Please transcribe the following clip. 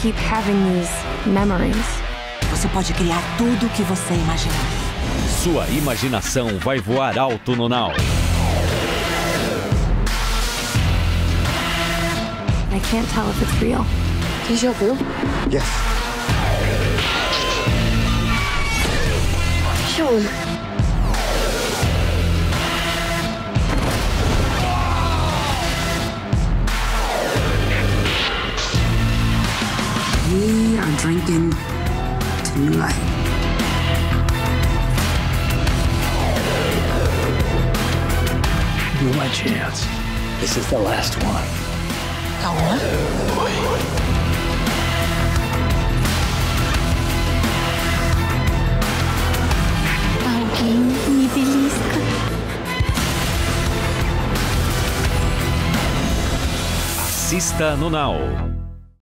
keep having these memories. Você pode criar tudo o que você imaginar. Sua imaginação vai voar alto no Now. I can't tell if it's real. Deja vu? Yes. Sean. Drinking tonight. Blew my chance. This is the last one. Calma. Alguém me belisca. Assista no Now.